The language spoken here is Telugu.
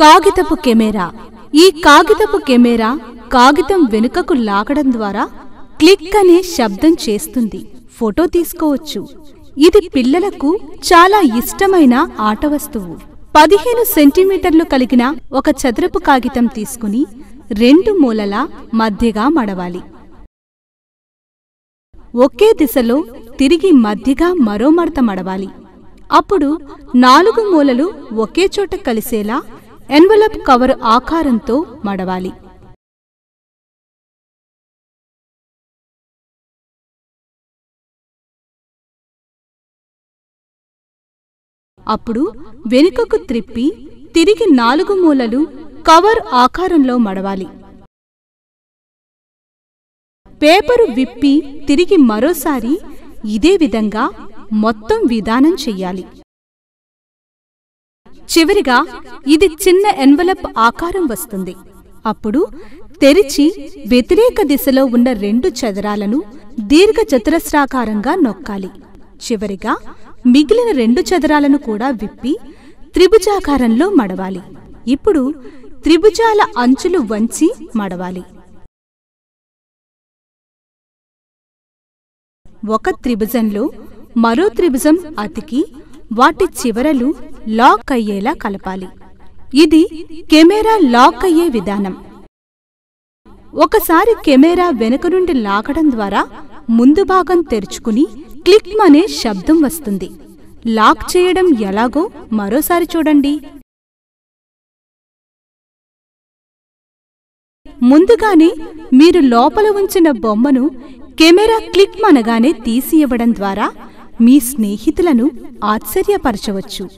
కాగితపు కెమెరా. ఈ కాగితపు కెమెరా కాగితం వెనుకకు లాగడం ద్వారా క్లిక్ అనే శబ్దం చేస్తుంది. ఫోటో తీసుకోవచ్చు. ఇది పిల్లలకు చాలా ఇష్టమైన ఆట వస్తువు. పదిహేను సెంటీమీటర్లు కలిగిన ఒక చదరపు కాగితం తీసుకుని రెండు మూలల మధ్యగా మడవాలి. ఒకే దిశలో తిరిగి మధ్యగా మరో మడత మడవాలి. అప్పుడు నాలుగు మూలలు ఒకే చోట కలిసేలా ఎన్వలప్ కవర్ ఆకారంతో మడవాలి. అప్పుడు వెనుకకు త్రిప్పి తిరిగి నాలుగు మూలలు కవర్ ఆకారంలో మడవాలి. పేపరు విప్పి తిరిగి మరోసారి ఇదే విధంగా మొత్తం విధానం చెయ్యాలి. చివరిగా ఇది చిన్న ఎన్వలప్ ఆకారం వస్తుంది. అప్పుడు తెరిచి వ్యతిరేక దిశలో ఉన్న రెండు చదరాలను దీర్ఘ చతురస్రాకారంగా నొక్కాలి. చివరిగా మిగిలిన రెండు చదరాలను కూడా విప్పి త్రిభుజాకారంలో మడవాలి. ఇప్పుడు త్రిభుజాల అంచులు వంచి మడవాలి. ఒక త్రిభుజంలో మరో త్రిభుజం అతికి వాటి చివరలు లాక్ అయ్యేలా కలపాలి. ఇది కెమెరా లాక్ అయ్యే విధానం. ఒకసారి కెమెరా వెనుక నుండి లాగడం ద్వారా ముందు భాగం తెరుచుకుని క్లిక్ అనే శబ్దం వస్తుంది. లాక్ చేయడం ఎలాగో మరోసారి చూడండి. ముందుగానే మీరు లోపల ఉంచిన బొమ్మను కెమెరా క్లిక్ అనగానే తీసి ఇవ్వడం ద్వారా మీ స్నేహితులను ఆశ్చర్యపరచవచ్చు.